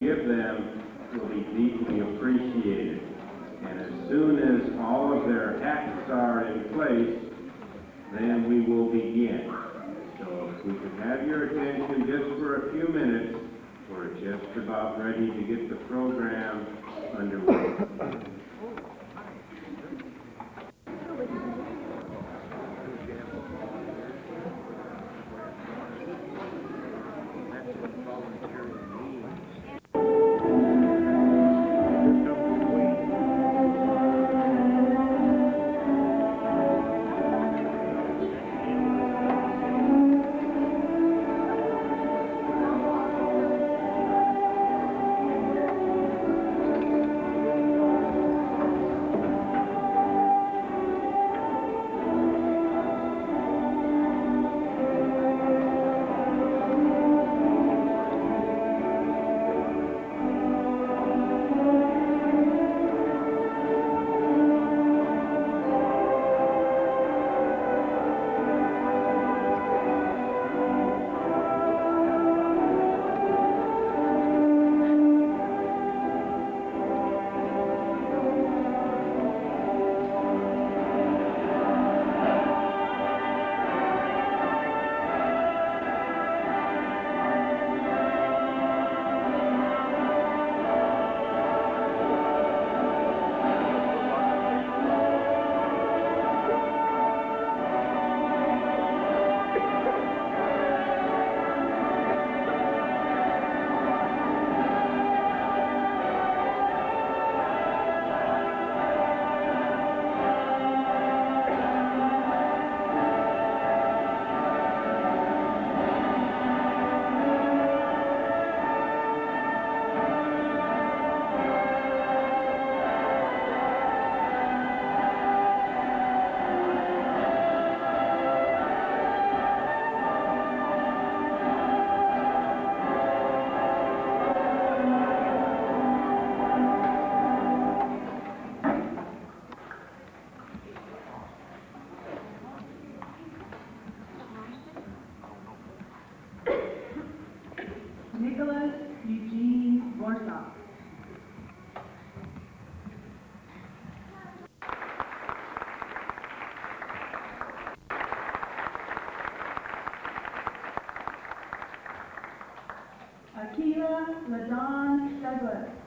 give them will be deeply appreciated. And as soon as all of their acts are in place, then we will begin. So if we could have your attention just for a few minutes, we're just about ready to get the program underway. Akila Ladon Douglas.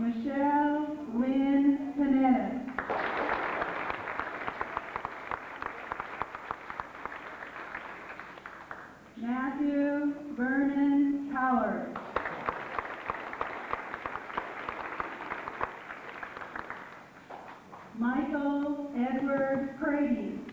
Michelle Lynn Panetta. Matthew Vernon Howard. Michael Edward Brady.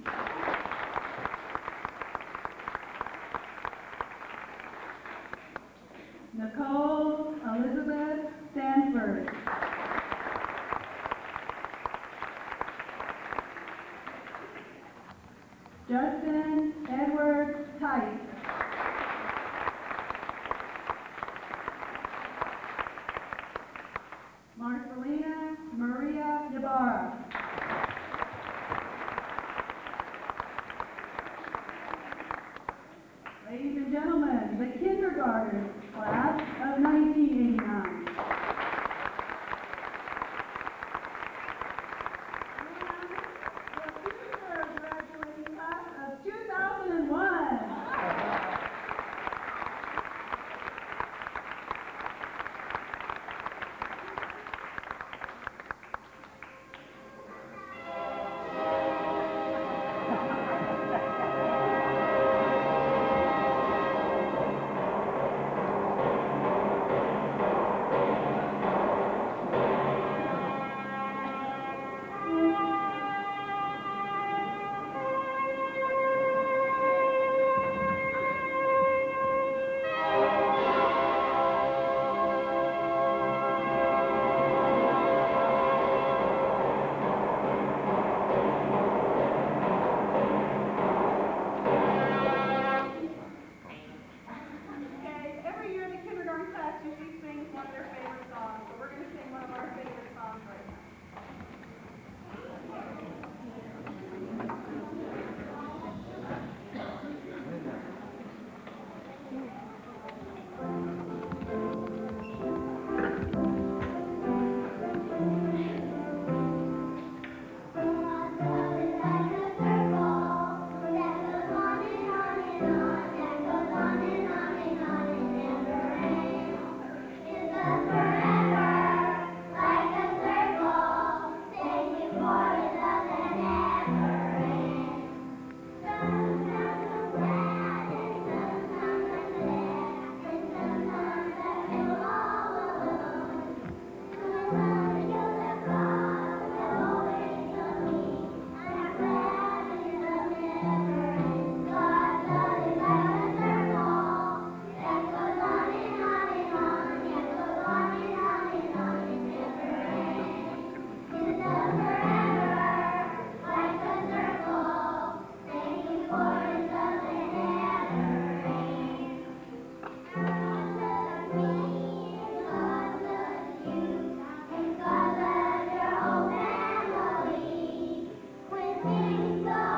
Senhor.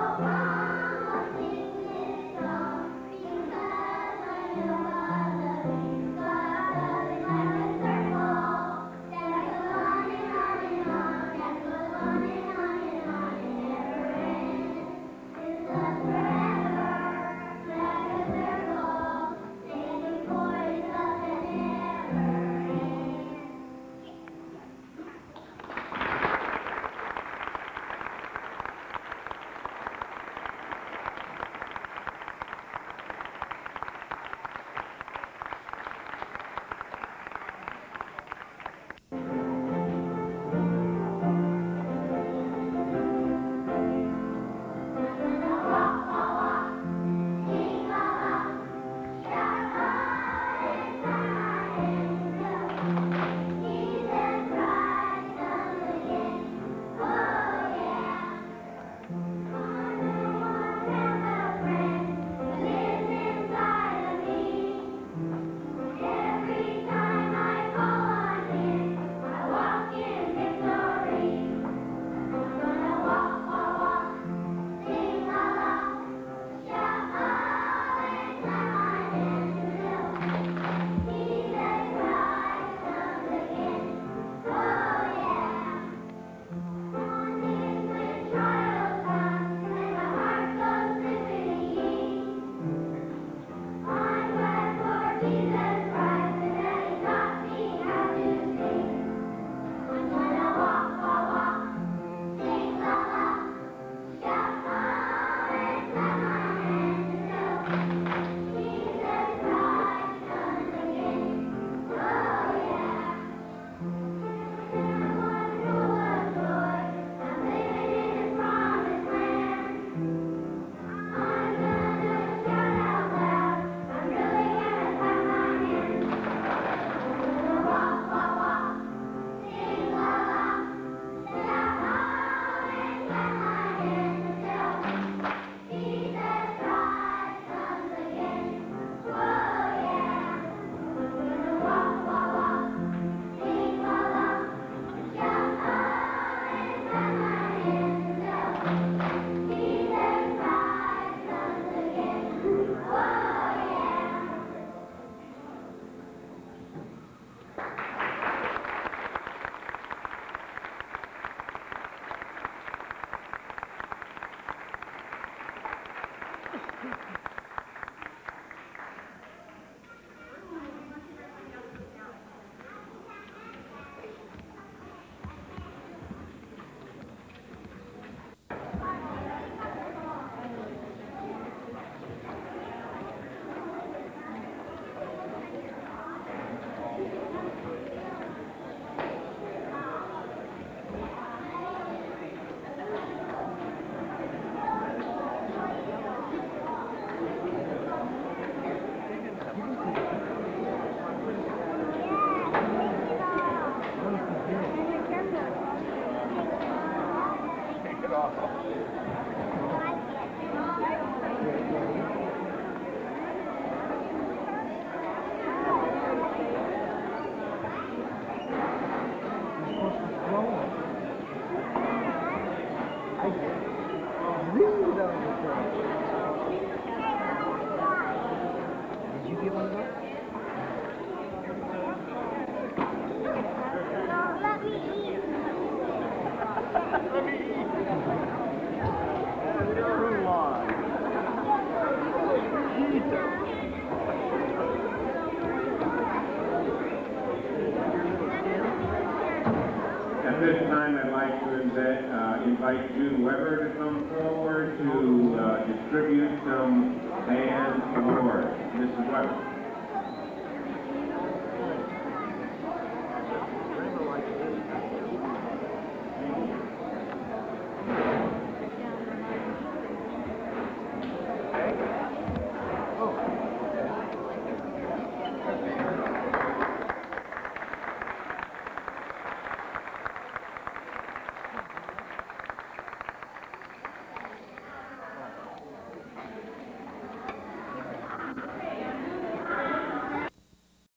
To invite, uh, invite June Weber to come forward to, uh, distribute some band awards. Mrs. Weber.